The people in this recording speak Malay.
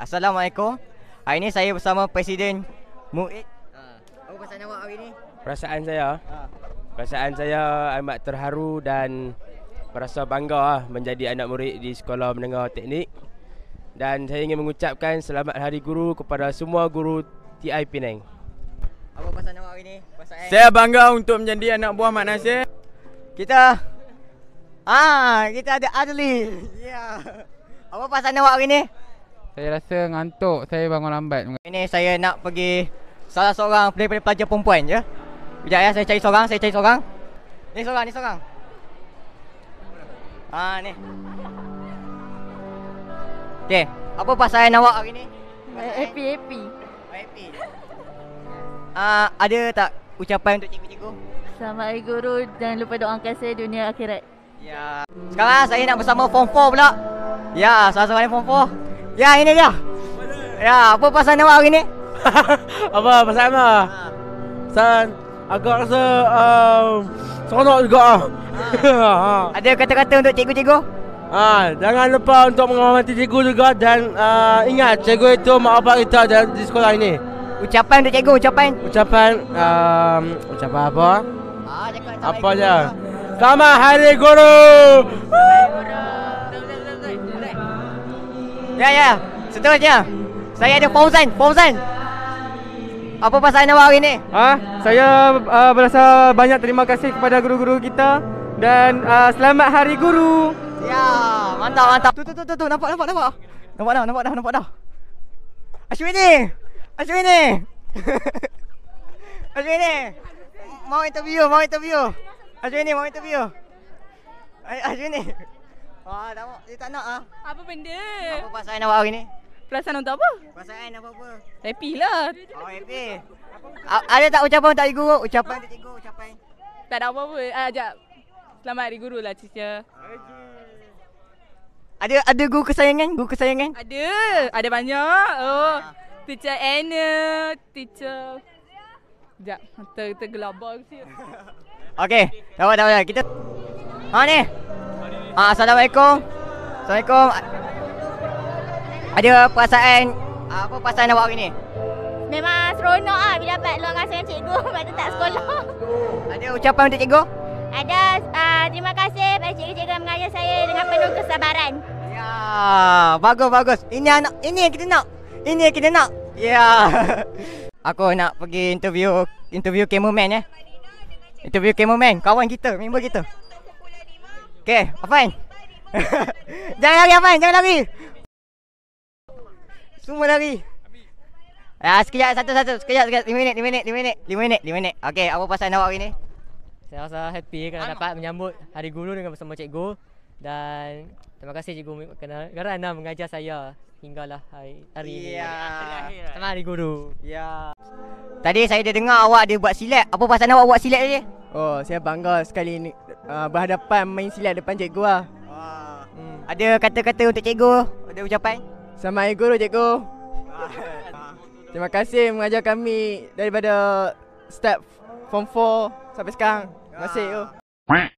Assalamualaikum. Hari ini saya bersama Presiden Muid. Ha. Apa pasal awak hari ini? Perasaan saya, Ha. perasaan saya amat terharu dan merasa bangga lah menjadi anak murid di Sekolah Menengah Teknik. Dan saya ingin mengucapkan selamat Hari Guru kepada semua guru TI Penang. Apa pasal awak hari ini? Pasal Saya bangga untuk menjadi anak buah Mak Nasir. kita Ah, kita ada Adli. Ya. Apa pasal awak hari ini? Saya rasa ngantuk, saya bangun lambat. Ini saya nak pergi salah seorang daripada pelajar perempuan je. Sekejap ya, saya cari seorang, saya cari seorang. Ni seorang, ni seorang. Ah, ni. Okey, apa pasal awak hari ni? Happy happy. Happy. Ah, ada tak ucapan untuk cikgu-cikgu? Selamat Hari Guru jangan lupa doakan saya dunia akhirat. Ya. Sekarang saya nak bersama Form 4 pula. Ya, salah seorang Form 4. Ya, ini dia. Ya, apa pasal awak hari ni? Apa pasal apa? San agak rasa um, seronok juga ah. Ada kata-kata untuk cikgu-cikgu? Ah, jangan lupa untuk menghormati cikgu juga dan uh, ingat cikgu itu mak bapak kita di- di sekolah ini. Ucapan untuk cikgu, ucapan. Ucapan um, ucapan apa? Ah, cakap Apa je? Selamat Hari Guru. Ya, ya. Seterusnya. Saya ada Fauzan, Fauzan. Apa pasal awak hari ni? Ah, saya uh, berasa banyak terima kasih kepada guru-guru kita dan uh, selamat Hari Guru. Ya, mantap, mantap. Tu, tu, tu, tu, tu. Nampak, nampak, nampak. Nampak dah, nampak dah, nampak dah. Ashwini! Ashwini! Ashwini! Mau interview, mau interview. Ashwini, mau interview. Ay- Ashwini. Wah, dah dia tak nak ah. Apa benda? Apa pasal awak hari ni? Perasaan untuk apa? Pasal apa-apa. Happy lah. Oh, happy. A- ada tak ucapan untuk cikgu? Ucapan untuk cikgu, ucapan. Tak ada apa-apa. Ah, sekejap. Selamat Hari Guru lah, teacher. Ada ada guru kesayangan, guru kesayangan. Ada. Ada banyak. Oh. Teacher Anna. Teacher... Sekejap. Ter, tergelabang sikit. Okey, dapat dapat dapat. Kita Ha ni. Ah, Assalamualaikum. Assalamualaikum. Ada perasaan apa perasaan awak hari ni? Memang seronok ah bila dapat luangkan dengan cikgu pada tak sekolah. Ada ucapan untuk cikgu? Ada uh, terima kasih pada cikgu-cikgu yang mengajar saya dengan penuh kesabaran. Ya, bagus bagus. Ini anak ini yang kita nak. Ini yang kita nak. Ya. Aku nak pergi interview interview cameraman eh. Interview cameraman, kawan kita, member kita. Okey, Afan. jangan lari Afan, jangan lari. Semua lari. Ya, sekejap satu-satu. Sekejap, sekejap. 5 minit, 5 minit, 5 minit. 5 minit, 5 minit. Okey, apa pasal awak hari ni? Saya rasa happy kerana dapat menyambut Hari Guru dengan bersama cikgu dan terima kasih cikgu kerana kerana mengajar saya hinggalah hari, hari ini. Ya. Selamat Hari Guru. Ya. Tadi saya dah dengar awak ada buat silat. Apa pasal awak buat silat tadi? Oh, saya bangga sekali ni uh, berhadapan main silat depan cikgu lah. Hmm. Ada kata-kata untuk cikgu? Ada ucapan? Selamat Hari Guru cikgu. Terima kasih mengajar kami daripada step form 4 sampai sekarang. Terima kasih. Oh.